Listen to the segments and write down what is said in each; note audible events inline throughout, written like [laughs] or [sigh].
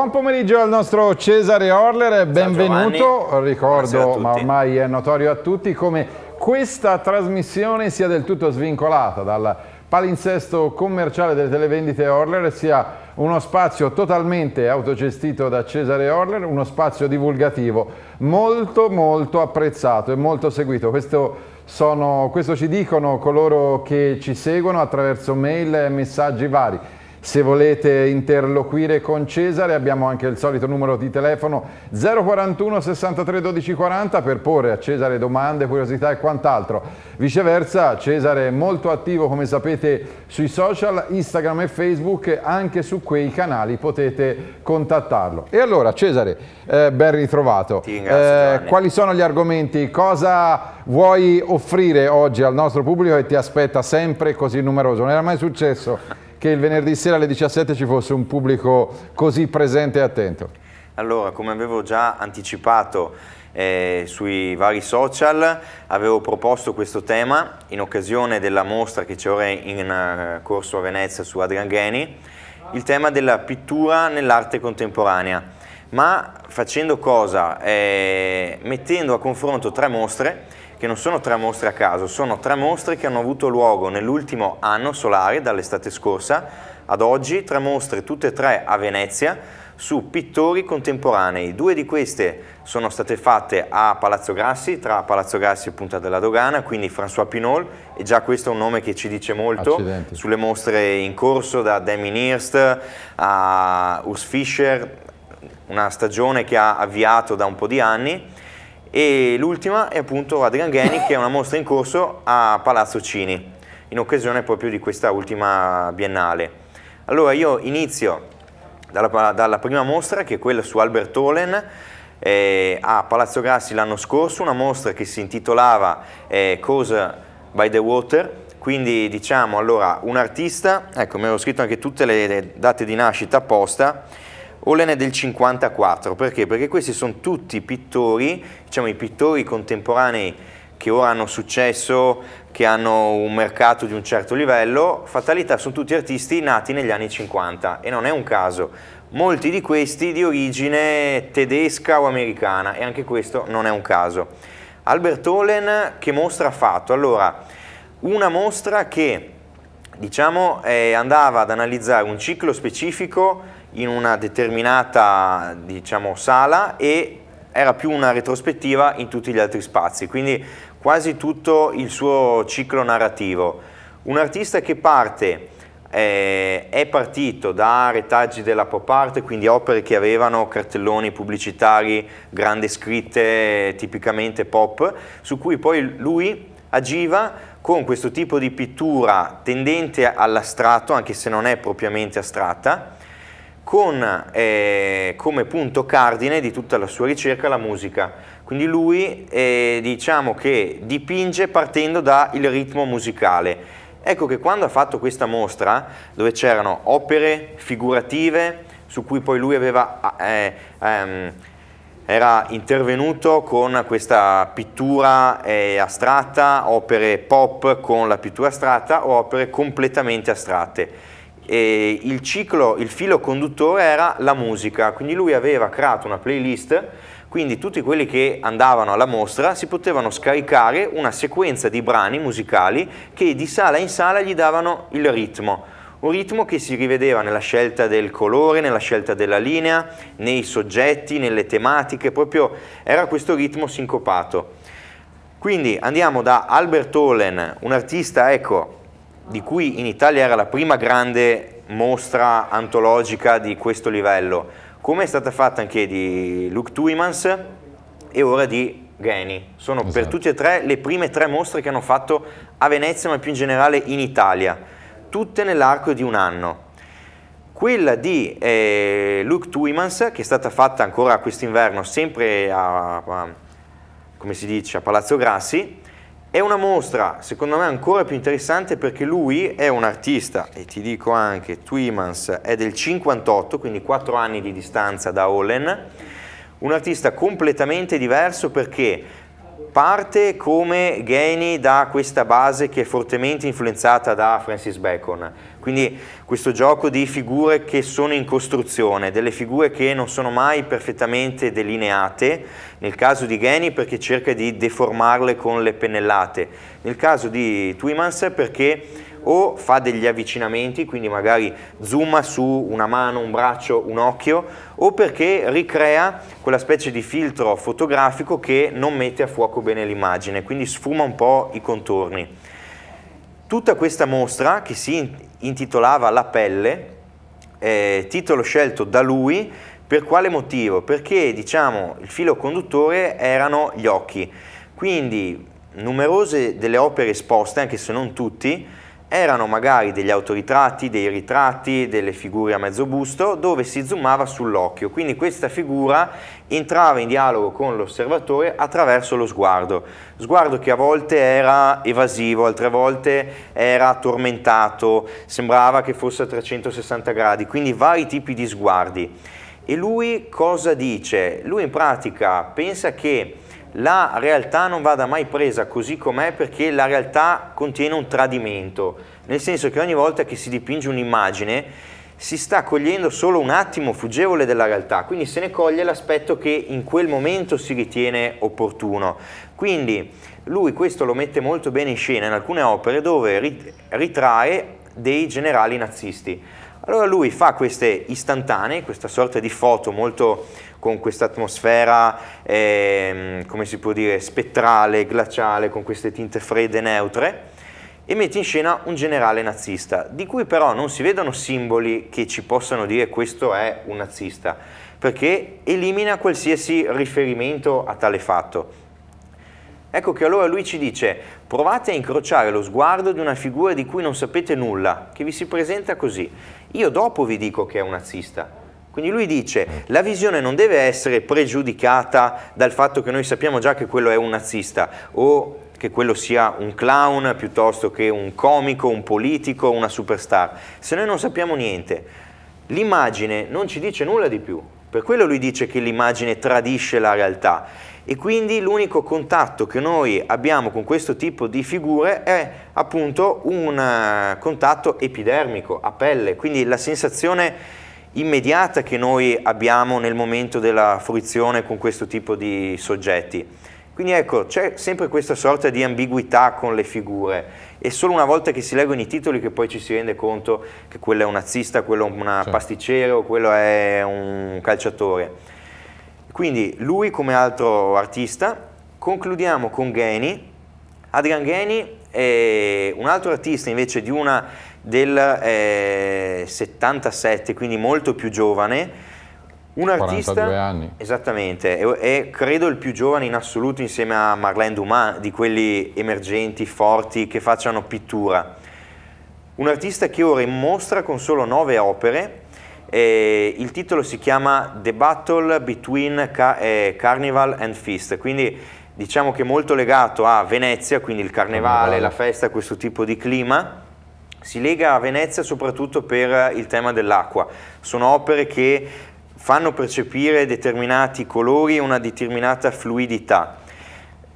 Buon pomeriggio al nostro Cesare Orler, benvenuto. Ricordo, ma ormai è notorio a tutti, come questa trasmissione sia del tutto svincolata dal palinsesto commerciale delle televendite Orler, sia uno spazio totalmente autogestito da Cesare Orler, uno spazio divulgativo molto molto apprezzato e molto seguito. Questo, sono, questo ci dicono coloro che ci seguono attraverso mail e messaggi vari. Se volete interloquire con Cesare abbiamo anche il solito numero di telefono 041 63 12 40 per porre a Cesare domande, curiosità e quant'altro. Viceversa Cesare è molto attivo come sapete sui social, Instagram e Facebook, anche su quei canali potete contattarlo. E allora Cesare, eh, ben ritrovato. Eh, quali sono gli argomenti? Cosa vuoi offrire oggi al nostro pubblico che ti aspetta sempre così numeroso? Non era mai successo? Che il venerdì sera alle 17 ci fosse un pubblico così presente e attento? Allora, come avevo già anticipato eh, sui vari social, avevo proposto questo tema in occasione della mostra che c'è ora in uh, corso a Venezia su Adrian Gheni, il tema della pittura nell'arte contemporanea, ma facendo cosa? Eh, mettendo a confronto tre mostre che non sono tre mostre a caso, sono tre mostre che hanno avuto luogo nell'ultimo anno solare, dall'estate scorsa ad oggi, tre mostre tutte e tre a Venezia, su pittori contemporanei. Due di queste sono state fatte a Palazzo Grassi, tra Palazzo Grassi e Punta della Dogana, quindi François Pinol, e già questo è un nome che ci dice molto Accidenti. sulle mostre in corso, da Demi Nirst a Urs Fischer, una stagione che ha avviato da un po' di anni, e l'ultima è appunto Adrian Gheni che è una mostra in corso a Palazzo Cini in occasione proprio di questa ultima biennale. Allora io inizio dalla, dalla prima mostra che è quella su Albert Olen eh, a Palazzo Grassi l'anno scorso, una mostra che si intitolava eh, Cosa by the Water, quindi diciamo allora un artista, ecco mi avevo scritto anche tutte le date di nascita apposta, Olen è del 54, perché? Perché questi sono tutti pittori, diciamo i pittori contemporanei che ora hanno successo, che hanno un mercato di un certo livello, fatalità sono tutti artisti nati negli anni 50 e non è un caso. Molti di questi di origine tedesca o americana e anche questo non è un caso. Albert Olen che mostra ha fatto? Allora, una mostra che diciamo eh, andava ad analizzare un ciclo specifico in una determinata diciamo, sala e era più una retrospettiva in tutti gli altri spazi, quindi quasi tutto il suo ciclo narrativo. Un artista che parte, eh, è partito da retaggi della pop art, quindi opere che avevano cartelloni pubblicitari, grandi scritte tipicamente pop, su cui poi lui agiva con questo tipo di pittura tendente all'astratto, anche se non è propriamente astratta, con eh, come punto cardine di tutta la sua ricerca la musica. Quindi lui eh, diciamo che dipinge partendo dal ritmo musicale. Ecco che quando ha fatto questa mostra, dove c'erano opere figurative, su cui poi lui aveva, eh, ehm, era intervenuto con questa pittura eh, astratta, opere pop con la pittura astratta o opere completamente astratte e il ciclo, il filo conduttore era la musica, quindi lui aveva creato una playlist, quindi tutti quelli che andavano alla mostra si potevano scaricare una sequenza di brani musicali che di sala in sala gli davano il ritmo, un ritmo che si rivedeva nella scelta del colore, nella scelta della linea, nei soggetti, nelle tematiche, proprio era questo ritmo sincopato. Quindi andiamo da Albert Olen, un artista, ecco, di cui in Italia era la prima grande mostra antologica di questo livello, come è stata fatta anche di Luke Tuimans e ora di Geni. Sono esatto. per tutte e tre le prime tre mostre che hanno fatto a Venezia, ma più in generale in Italia, tutte nell'arco di un anno. Quella di eh, Luke Tuimans, che è stata fatta ancora quest'inverno, sempre a, a, come si dice, a Palazzo Grassi, è una mostra, secondo me, ancora più interessante perché lui è un artista, e ti dico anche, Twimans è del 58, quindi 4 anni di distanza da Hollen, un artista completamente diverso perché parte come Gainey da questa base che è fortemente influenzata da Francis Bacon, quindi questo gioco di figure che sono in costruzione, delle figure che non sono mai perfettamente delineate, nel caso di Gainey perché cerca di deformarle con le pennellate, nel caso di Twimans perché o fa degli avvicinamenti, quindi magari zooma su una mano, un braccio, un occhio, o perché ricrea quella specie di filtro fotografico che non mette a fuoco bene l'immagine, quindi sfuma un po' i contorni. Tutta questa mostra, che si intitolava La pelle, eh, titolo scelto da lui, per quale motivo? Perché diciamo il filo conduttore erano gli occhi, quindi numerose delle opere esposte, anche se non tutti, erano magari degli autoritratti, dei ritratti, delle figure a mezzo busto dove si zoomava sull'occhio, quindi questa figura entrava in dialogo con l'osservatore attraverso lo sguardo, sguardo che a volte era evasivo, altre volte era tormentato, sembrava che fosse a 360 gradi, quindi vari tipi di sguardi. E lui cosa dice? Lui in pratica pensa che la realtà non vada mai presa così com'è perché la realtà contiene un tradimento, nel senso che ogni volta che si dipinge un'immagine si sta cogliendo solo un attimo fuggevole della realtà, quindi se ne coglie l'aspetto che in quel momento si ritiene opportuno. Quindi lui questo lo mette molto bene in scena in alcune opere dove ritrae dei generali nazisti. Allora lui fa queste istantanee, questa sorta di foto molto con questa atmosfera, eh, come si può dire, spettrale, glaciale, con queste tinte fredde e neutre, e mette in scena un generale nazista, di cui però non si vedono simboli che ci possano dire questo è un nazista, perché elimina qualsiasi riferimento a tale fatto. Ecco che allora lui ci dice, provate a incrociare lo sguardo di una figura di cui non sapete nulla, che vi si presenta così. Io dopo vi dico che è un nazista, quindi lui dice la visione non deve essere pregiudicata dal fatto che noi sappiamo già che quello è un nazista o che quello sia un clown piuttosto che un comico, un politico, una superstar. Se noi non sappiamo niente, l'immagine non ci dice nulla di più. Per quello lui dice che l'immagine tradisce la realtà e quindi l'unico contatto che noi abbiamo con questo tipo di figure è appunto un eh, contatto epidermico, a pelle, quindi la sensazione immediata che noi abbiamo nel momento della fruizione con questo tipo di soggetti. Quindi ecco, c'è sempre questa sorta di ambiguità con le figure e solo una volta che si leggono i titoli che poi ci si rende conto che quello è un nazista, quello è un sì. pasticcere quello è un calciatore. Quindi lui come altro artista, concludiamo con Gheni. Adrian Gheni è un altro artista invece di una del eh, 77, quindi molto più giovane. Un artista, anni. esattamente, è, è, credo il più giovane in assoluto insieme a Marlène Dumas, di quelli emergenti, forti, che facciano pittura. Un artista che ora mostra con solo nove opere, eh, il titolo si chiama The Battle Between Car eh, Carnival and Feast, quindi diciamo che è molto legato a Venezia, quindi il carnevale, la festa, questo tipo di clima si lega a Venezia soprattutto per il tema dell'acqua. Sono opere che fanno percepire determinati colori e una determinata fluidità.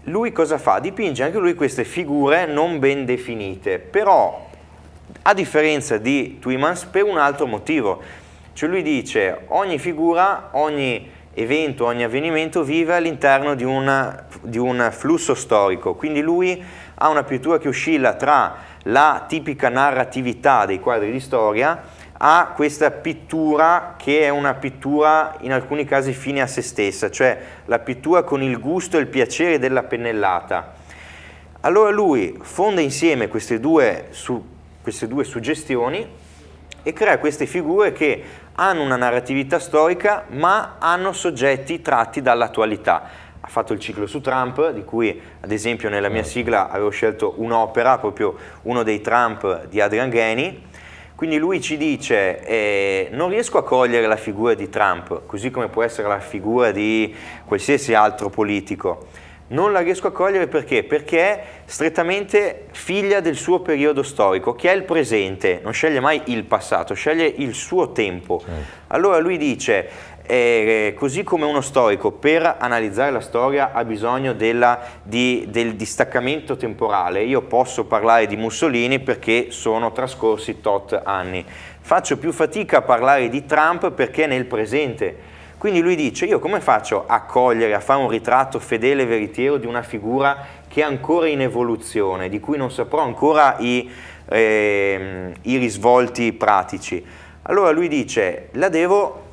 Lui cosa fa? Dipinge anche lui queste figure non ben definite, però a differenza di Twimans per un altro motivo. Cioè lui dice ogni figura, ogni evento, ogni avvenimento vive all'interno di, di un flusso storico, quindi lui ha una pittura che oscilla tra la tipica narratività dei quadri di storia a questa pittura che è una pittura in alcuni casi fine a se stessa, cioè la pittura con il gusto e il piacere della pennellata. Allora lui fonda insieme queste due, su, queste due suggestioni e crea queste figure che hanno una narratività storica ma hanno soggetti tratti dall'attualità ha fatto il ciclo su Trump, di cui ad esempio nella mia sigla avevo scelto un'opera, proprio uno dei Trump di Adrian Gheni, quindi lui ci dice eh, non riesco a cogliere la figura di Trump, così come può essere la figura di qualsiasi altro politico, non la riesco a cogliere perché? Perché è strettamente figlia del suo periodo storico, che è il presente, non sceglie mai il passato, sceglie il suo tempo. Certo. Allora lui dice, eh, così come uno storico per analizzare la storia ha bisogno della, di, del distaccamento temporale. Io posso parlare di Mussolini perché sono trascorsi tot anni. Faccio più fatica a parlare di Trump perché è nel presente. Quindi lui dice, io come faccio a cogliere, a fare un ritratto fedele e veritiero di una figura che è ancora in evoluzione, di cui non saprò ancora i, eh, i risvolti pratici? Allora lui dice, la devo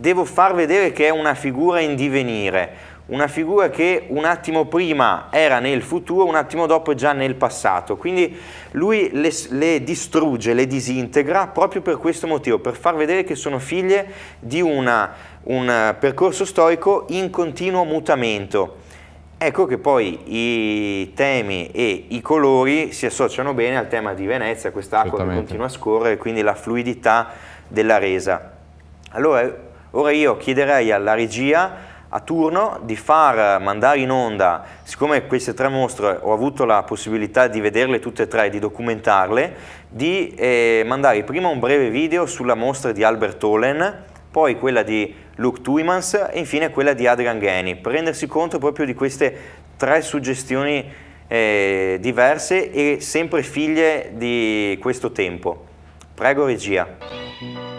devo far vedere che è una figura in divenire, una figura che un attimo prima era nel futuro, un attimo dopo è già nel passato. Quindi lui le, le, distrugge, le disintegra proprio per questo motivo, per far vedere che sono figlie di una, un percorso storico in continuo mutamento. Ecco che poi i temi e i colori si associano bene al tema di Venezia, quest'acqua che continua a scorrere, quindi la fluidità della resa. Allora Ora io chiederei alla regia a turno di far mandare in onda, siccome queste tre mostre ho avuto la possibilità di vederle tutte e tre, di documentarle, di eh, mandare prima un breve video sulla mostra di Albert Tolen, poi quella di Luke Tuimans e infine quella di Adrian Gheni, per rendersi conto proprio di queste tre suggestioni eh, diverse e sempre figlie di questo tempo. Prego regia.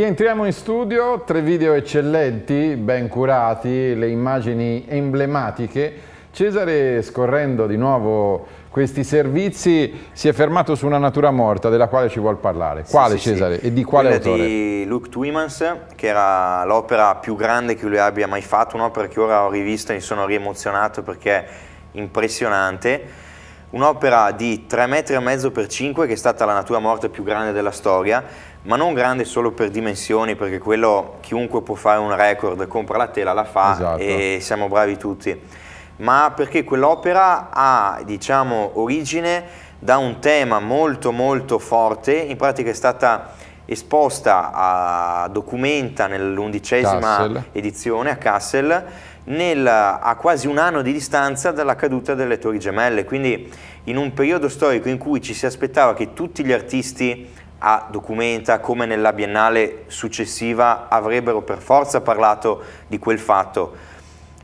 Rientriamo in studio, tre video eccellenti, ben curati, le immagini emblematiche. Cesare, scorrendo di nuovo questi servizi, si è fermato su una natura morta della quale ci vuol parlare. Quale sì, Cesare sì. e di quale Quella autore? di Luke Twimans, che era l'opera più grande che lui abbia mai fatto, un'opera che ora ho rivisto e mi sono riemozionato perché è impressionante un'opera di 3 metri e mezzo per 5 che è stata la natura morta più grande della storia, ma non grande solo per dimensioni, perché quello chiunque può fare un record, compra la tela, la fa esatto. e siamo bravi tutti, ma perché quell'opera ha, diciamo, origine da un tema molto molto forte, in pratica è stata esposta a Documenta nell'undicesima edizione a Kassel, nel, a quasi un anno di distanza dalla caduta delle Torri Gemelle, quindi in un periodo storico in cui ci si aspettava che tutti gli artisti a Documenta, come nella biennale successiva, avrebbero per forza parlato di quel fatto.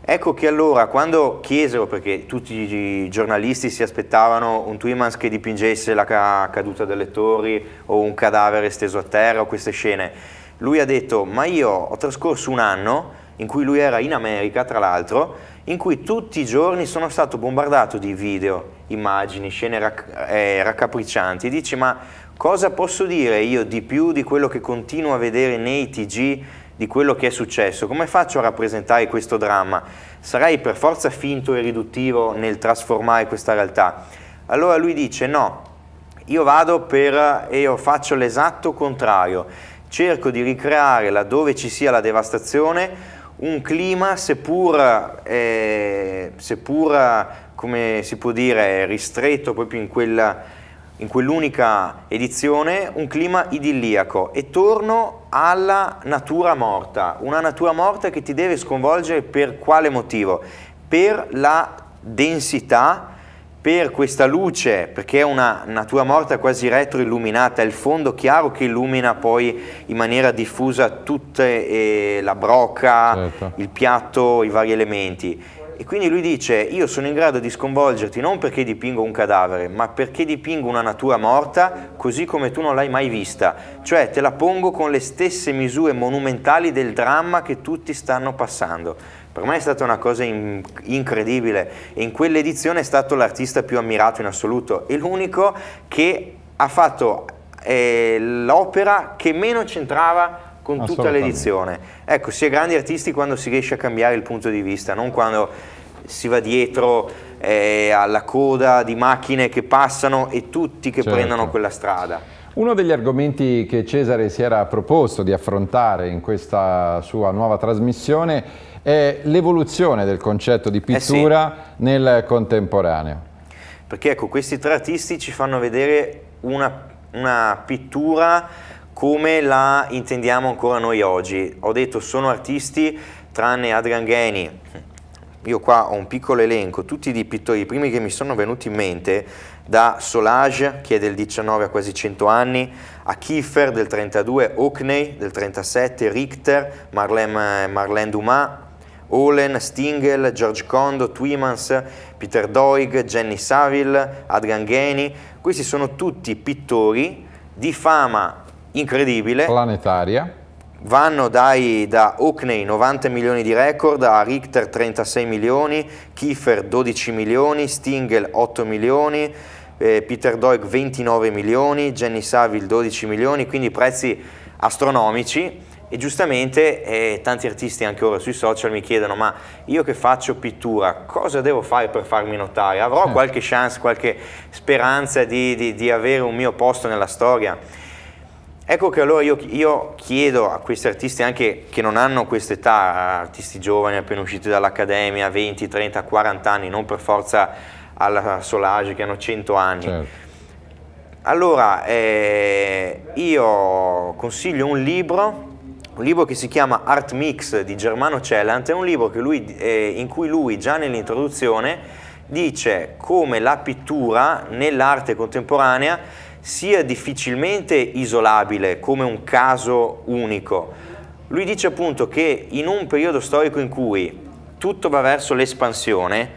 Ecco che allora quando chiesero, perché tutti i giornalisti si aspettavano un Twimans che dipingesse la caduta delle torri o un cadavere steso a terra o queste scene, lui ha detto ma io ho trascorso un anno in cui lui era in America tra l'altro, in cui tutti i giorni sono stato bombardato di video, immagini, scene rac eh, raccapriccianti. Dici ma cosa posso dire io di più di quello che continuo a vedere nei TG, di quello che è successo? Come faccio a rappresentare questo dramma? Sarei per forza finto e riduttivo nel trasformare questa realtà? Allora lui dice no, io vado per e io faccio l'esatto contrario, cerco di ricreare laddove ci sia la devastazione un clima seppur, eh, seppur, come si può dire, ristretto proprio in quella in quell'unica edizione un clima idilliaco e torno alla natura morta, una natura morta che ti deve sconvolgere per quale motivo? Per la densità per questa luce, perché è una natura morta quasi retroilluminata, è il fondo chiaro che illumina poi in maniera diffusa tutta eh, la brocca, certo. il piatto, i vari elementi. E quindi lui dice, io sono in grado di sconvolgerti non perché dipingo un cadavere, ma perché dipingo una natura morta così come tu non l'hai mai vista. Cioè te la pongo con le stesse misure monumentali del dramma che tutti stanno passando. Per me è stata una cosa in, incredibile e in quell'edizione è stato l'artista più ammirato in assoluto e l'unico che ha fatto eh, l'opera che meno c'entrava con tutta l'edizione. Ecco, si è grandi artisti quando si riesce a cambiare il punto di vista, non quando si va dietro eh, alla coda di macchine che passano e tutti che certo. prendono quella strada. Uno degli argomenti che Cesare si era proposto di affrontare in questa sua nuova trasmissione è l'evoluzione del concetto di pittura eh sì. nel contemporaneo. Perché ecco, questi tre artisti ci fanno vedere una, una pittura come la intendiamo ancora noi oggi. Ho detto sono artisti tranne Adrian Gheni, io qua ho un piccolo elenco, tutti i pittori, i primi che mi sono venuti in mente, da Solage, che è del 19 a quasi 100 anni, a Kiefer del 32, Hockney del 37, Richter, Marlene, Marlene Dumas, Olen, Stingel, George Condo, Twimans, Peter Doig, Jenny Saville, Adrian Gheni, questi sono tutti pittori di fama incredibile. Planetaria. Vanno dai, da Hockney 90 milioni di record, a Richter 36 milioni, Kiefer 12 milioni, Stingel 8 milioni, eh, Peter Doig 29 milioni, Jenny Saville 12 milioni, quindi prezzi astronomici e giustamente eh, tanti artisti anche ora sui social mi chiedono ma io che faccio pittura cosa devo fare per farmi notare? Avrò mm. qualche chance, qualche speranza di, di, di, avere un mio posto nella storia? Ecco che allora io, io chiedo a questi artisti anche che non hanno questa età, artisti giovani appena usciti dall'accademia, 20, 30, 40 anni, non per forza alla Solage che hanno 100 anni. Certo. Allora, eh, io consiglio un libro un libro che si chiama Art Mix di Germano Cellant, è un libro lui, eh, in cui lui già nell'introduzione dice come la pittura nell'arte contemporanea sia difficilmente isolabile come un caso unico. Lui dice appunto che in un periodo storico in cui tutto va verso l'espansione,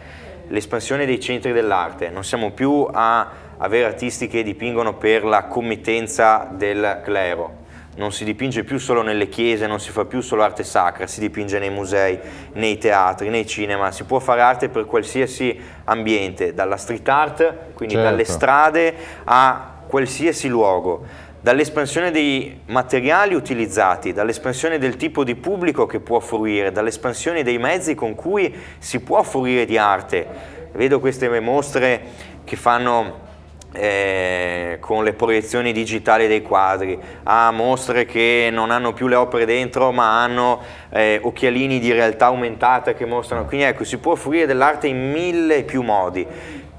l'espansione dei centri dell'arte, non siamo più a avere artisti che dipingono per la committenza del clero, non si dipinge più solo nelle chiese, non si fa più solo arte sacra, si dipinge nei musei, nei teatri, nei cinema, si può fare arte per qualsiasi ambiente, dalla street art, quindi certo. dalle strade a qualsiasi luogo dall'espansione dei materiali utilizzati, dall'espansione del tipo di pubblico che può fruire, dall'espansione dei mezzi con cui si può fruire di arte. Vedo queste mostre che fanno eh, con le proiezioni digitali dei quadri, a mostre che non hanno più le opere dentro ma hanno eh, occhialini di realtà aumentata che mostrano, quindi ecco si può fruire dell'arte in mille più modi.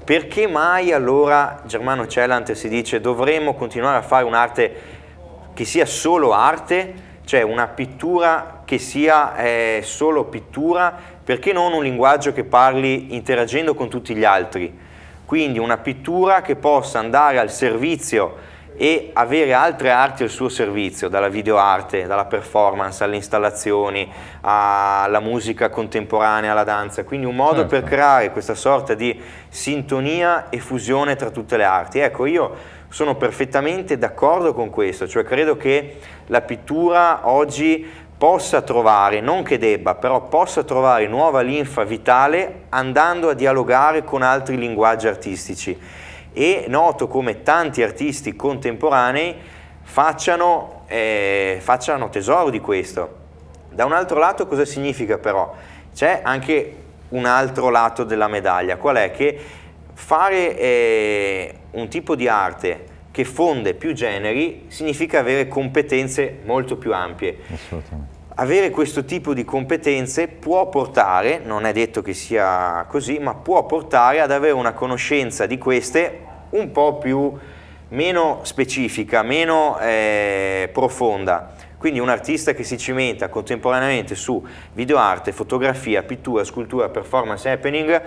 Perché mai allora Germano Celant si dice dovremmo continuare a fare un'arte che sia solo arte, cioè una pittura che sia eh, solo pittura, perché non un linguaggio che parli interagendo con tutti gli altri? Quindi una pittura che possa andare al servizio e avere altre arti al suo servizio, dalla videoarte, dalla performance, alle installazioni, alla musica contemporanea, alla danza, quindi un modo certo. per creare questa sorta di sintonia e fusione tra tutte le arti. Ecco, io sono perfettamente d'accordo con questo, cioè credo che la pittura oggi possa trovare, non che debba, però possa trovare nuova linfa vitale andando a dialogare con altri linguaggi artistici e noto come tanti artisti contemporanei facciano, eh, facciano tesoro di questo. Da un altro lato cosa significa però? C'è anche un altro lato della medaglia, qual è? Che fare eh, un tipo di arte che fonde più generi significa avere competenze molto più ampie. Avere questo tipo di competenze può portare, non è detto che sia così, ma può portare ad avere una conoscenza di queste un po' più meno specifica, meno eh, profonda. Quindi un artista che si cimenta contemporaneamente su videoarte, fotografia, pittura, scultura, performance, happening,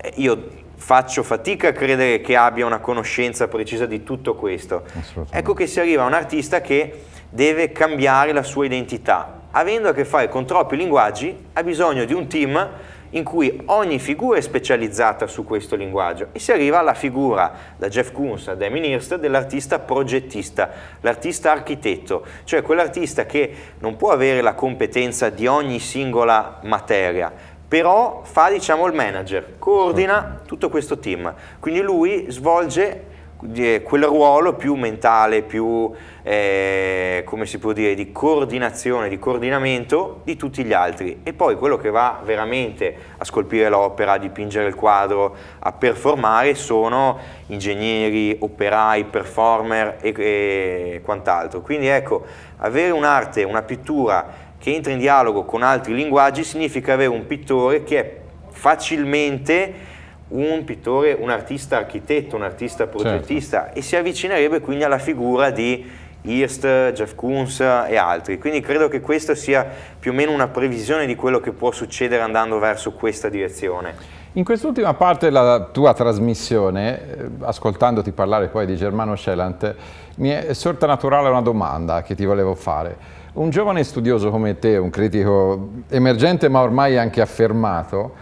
eh, io faccio fatica a credere che abbia una conoscenza precisa di tutto questo. Ecco che si arriva a un artista che deve cambiare la sua identità. Avendo a che fare con troppi linguaggi, ha bisogno di un team in cui ogni figura è specializzata su questo linguaggio. E si arriva alla figura da Jeff Koons a Damien Hirst dell'artista progettista, l'artista architetto, cioè quell'artista che non può avere la competenza di ogni singola materia, però fa diciamo il manager, coordina tutto questo team, quindi lui svolge quel ruolo più mentale, più eh, come si può dire, di coordinazione, di coordinamento di tutti gli altri e poi quello che va veramente a scolpire l'opera, a dipingere il quadro, a performare sono ingegneri, operai, performer e, e quant'altro. Quindi ecco, avere un'arte, una pittura che entra in dialogo con altri linguaggi significa avere un pittore che è facilmente un pittore, un artista architetto, un artista progettista certo. e si avvicinerebbe quindi alla figura di Hirst, Jeff Koons e altri. Quindi credo che questa sia più o meno una previsione di quello che può succedere andando verso questa direzione. In quest'ultima parte della tua trasmissione, eh, ascoltandoti parlare poi di Germano Celant, mi è sorta naturale una domanda che ti volevo fare. Un giovane studioso come te, un critico emergente ma ormai anche affermato,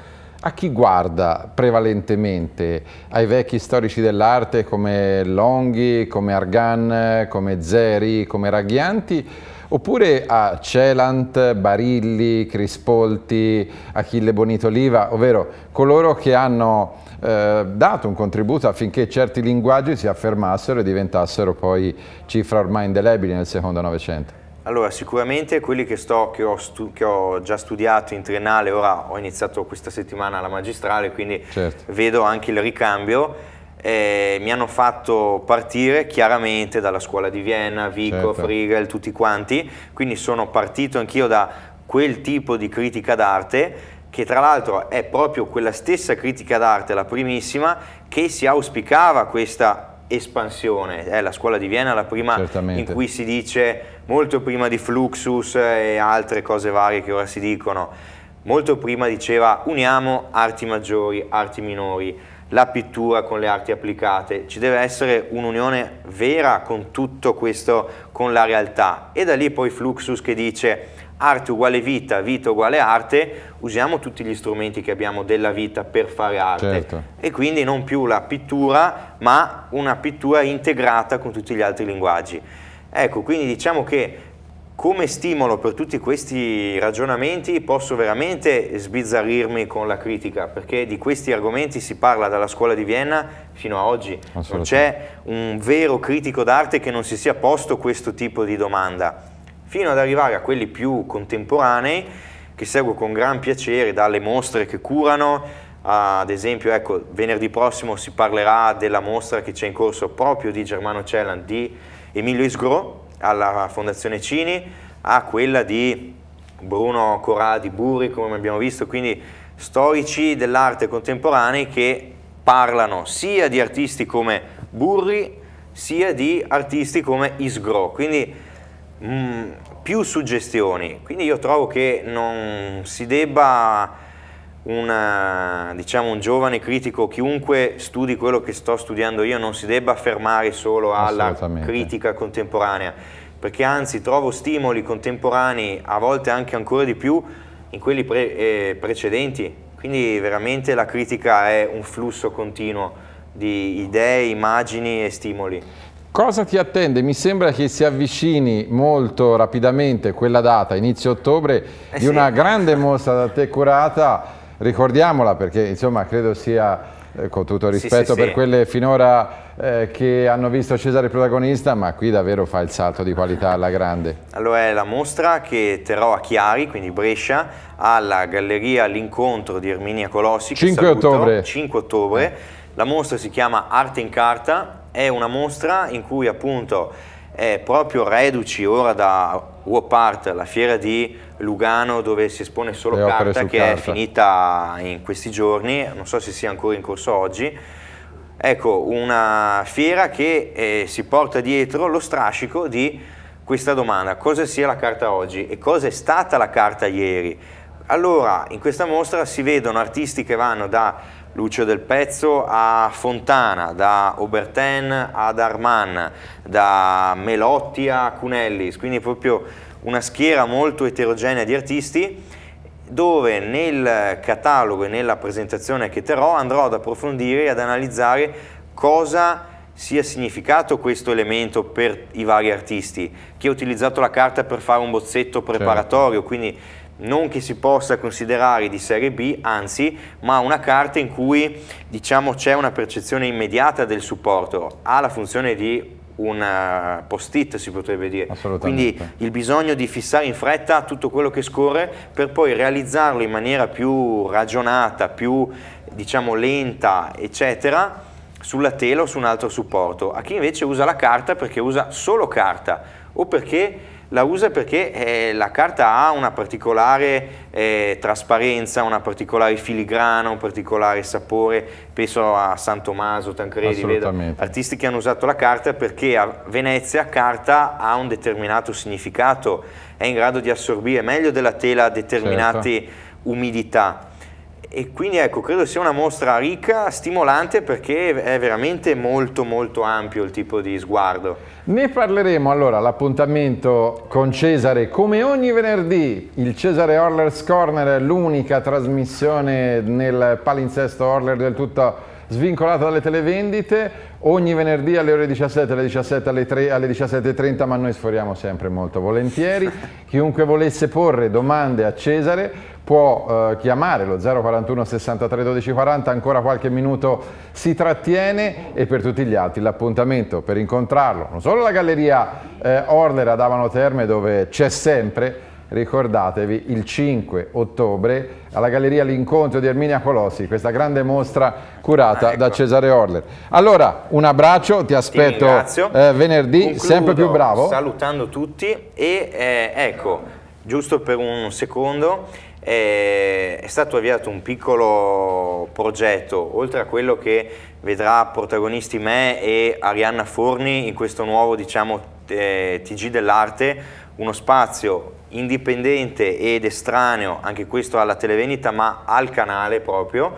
a chi guarda prevalentemente? Ai vecchi storici dell'arte come Longhi, come Argan, come Zeri, come Raghianti? Oppure a Celant, Barilli, Crispolti, Achille Bonito-Oliva, ovvero coloro che hanno eh, dato un contributo affinché certi linguaggi si affermassero e diventassero poi cifra ormai indelebili nel secondo Novecento? Allora, sicuramente quelli che, sto, che, ho che, ho già studiato in triennale, ora ho iniziato questa settimana la magistrale, quindi certo. vedo anche il ricambio, eh, mi hanno fatto partire chiaramente dalla scuola di Vienna, Vico, certo. Frigel, tutti quanti, quindi sono partito anch'io da quel tipo di critica d'arte che tra l'altro è proprio quella stessa critica d'arte, la primissima, che si auspicava questa espansione, è la scuola di Vienna la prima Certamente. in cui si dice molto prima di Fluxus e altre cose varie che ora si dicono, molto prima diceva uniamo arti maggiori, arti minori, la pittura con le arti applicate, ci deve essere un'unione vera con tutto questo, con la realtà. E da lì poi Fluxus che dice arte uguale vita, vita uguale arte, usiamo tutti gli strumenti che abbiamo della vita per fare arte certo. e quindi non più la pittura ma una pittura integrata con tutti gli altri linguaggi. Ecco, quindi diciamo che come stimolo per tutti questi ragionamenti posso veramente sbizzarrirmi con la critica, perché di questi argomenti si parla dalla scuola di Vienna fino a oggi. Non c'è un vero critico d'arte che non si sia posto questo tipo di domanda, fino ad arrivare a quelli più contemporanei, che seguo con gran piacere dalle mostre che curano, ad esempio ecco, venerdì prossimo si parlerà della mostra che c'è in corso proprio di Germano Cellan di Emilio Isgro, alla Fondazione Cini, a quella di Bruno Corradi Burri, come abbiamo visto, quindi storici dell'arte contemporanea che parlano sia di artisti come Burri, sia di artisti come Isgro, quindi mh, mm, più suggestioni. Quindi io trovo che non si debba una, diciamo, un giovane critico, chiunque studi quello che sto studiando io, non si debba fermare solo alla critica contemporanea, perché anzi trovo stimoli contemporanei, a volte anche ancora di più, in quelli pre, eh, precedenti. Quindi veramente la critica è un flusso continuo di idee, immagini e stimoli. Cosa ti attende? Mi sembra che si avvicini molto rapidamente quella data, inizio ottobre, eh di sì. una grande [laughs] mostra da te curata ricordiamola perché insomma credo sia eh, con tutto rispetto sì, sì, per quelle finora eh, che hanno visto Cesare protagonista, ma qui davvero fa il salto di qualità alla grande. Allora è la mostra che terrò a Chiari, quindi Brescia, alla Galleria L'Incontro di Erminia Colossi. 5 ottobre. 5 ottobre. La mostra si chiama Arte in Carta, è una mostra in cui appunto è proprio reduci ora da Wop Art, la fiera di Lugano dove si espone solo carta che carta. è finita in questi giorni, non so se sia ancora in corso oggi. Ecco, una fiera che eh, si porta dietro lo strascico di questa domanda, cosa sia la carta oggi e cosa è stata la carta ieri? Allora, in questa mostra si vedono artisti che vanno da Lucio del Pezzo a Fontana, da Oberten ad Arman, da Melotti a Cunellis, quindi proprio una schiera molto eterogenea di artisti dove nel catalogo e nella presentazione che terrò andrò ad approfondire e ad analizzare cosa sia significato questo elemento per i vari artisti, chi ha utilizzato la carta per fare un bozzetto preparatorio, certo. quindi non che si possa considerare di serie B, anzi, ma una carta in cui diciamo, c'è una percezione immediata del supporto, ha la funzione di un eh, post-it si potrebbe dire, quindi il bisogno di fissare in fretta tutto quello che scorre per poi realizzarlo in maniera più ragionata, più diciamo lenta eccetera sulla tela o su un altro supporto, a chi invece usa la carta perché usa solo carta. O perché la usa perché eh, la carta ha una particolare eh, trasparenza, una particolare filigrana, un particolare sapore, penso a San Tommaso, Tancredi, vedo artisti che hanno usato la carta perché a Venezia carta ha un determinato significato, è in grado di assorbire meglio della tela determinate certo. umidità e quindi ecco, credo sia una mostra ricca, stimolante perché è veramente molto molto ampio il tipo di sguardo. Ne parleremo allora, l'appuntamento con Cesare come ogni venerdì, il Cesare Orlers Corner è l'unica trasmissione nel palinsesto Orler del tutto svincolata dalle televendite, ogni venerdì alle ore 17, alle 17 alle, 3, alle 17.30, ma noi sforiamo sempre molto volentieri. [laughs] Chiunque volesse porre domande a Cesare può eh, chiamare lo 041 63 12 40, ancora qualche minuto si trattiene e per tutti gli altri l'appuntamento per incontrarlo, non solo alla Galleria eh, Orler ad Avano Terme dove c'è sempre, ricordatevi il 5 ottobre alla Galleria L'Incontro di Erminia Colossi, questa grande mostra curata ecco. da Cesare Orler. Allora, un abbraccio, ti aspetto ti eh, venerdì, Concludo sempre più bravo. Salutando tutti e eh, ecco, giusto per un secondo, è stato avviato un piccolo progetto, oltre a quello che vedrà protagonisti me e Arianna Forni in questo nuovo diciamo, eh, TG dell'arte, uno spazio indipendente ed estraneo, anche questo alla televendita, ma al canale proprio,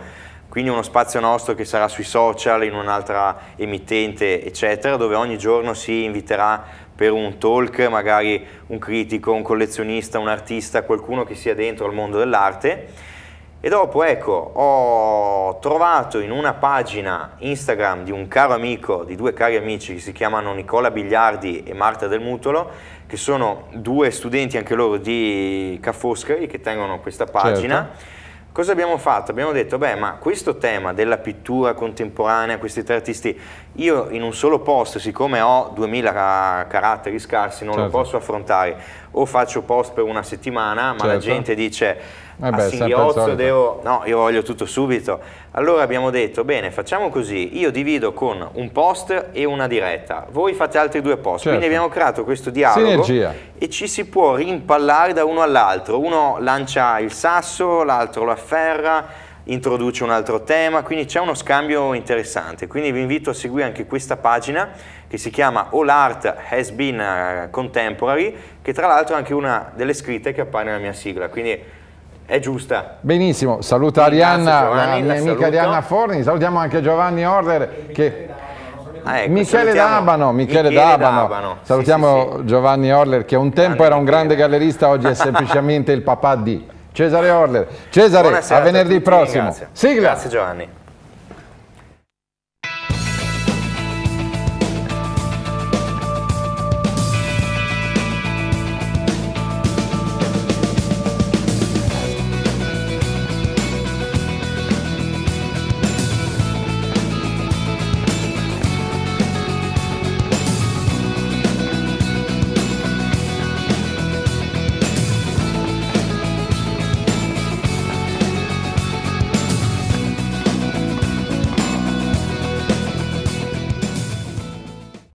quindi uno spazio nostro che sarà sui social, in un'altra emittente, eccetera, dove ogni giorno si inviterà per un talk, magari un critico, un collezionista, un artista, qualcuno che sia dentro al mondo dell'arte E dopo, ecco, ho trovato in una pagina Instagram di un caro amico, di due cari amici che si chiamano Nicola Bigliardi e Marta Del Mutolo, che sono due studenti anche loro di Ca' Foscari che tengono questa pagina. Certo. Cosa abbiamo fatto? Abbiamo detto, beh, ma questo tema della pittura contemporanea, questi tre artisti, io in un solo post, siccome ho 2000 caratteri scarsi, non certo. lo posso affrontare, o faccio post per una settimana, ma certo. la gente dice eh a singhiozzo devo... No, io voglio tutto subito. Allora abbiamo detto, bene, facciamo così, io divido con un post e una diretta, voi fate altri due post, certo. quindi abbiamo creato questo dialogo Sinergia. e ci si può rimpallare da uno all'altro, uno lancia il sasso, l'altro lo afferra, introduce un altro tema, quindi c'è uno scambio interessante, quindi vi invito a seguire anche questa pagina che si chiama All Art Has Been eh, Contemporary, che tra l'altro è anche una delle scritte che appare nella mia sigla, quindi è giusta. Benissimo, saluta Arianna, Giovanni, la mia amica Arianna Forni, salutiamo anche Giovanni Orler che... Ah, ecco, Michele, D'Abano, Michele, Michele D'Abano, salutiamo sì, sì, Giovanni Orler che un tempo era un grande gallerista, oggi è semplicemente il papà di Cesare Orler. Cesare, Buonasera a venerdì a prossimo. Sigla. Grazie Giovanni.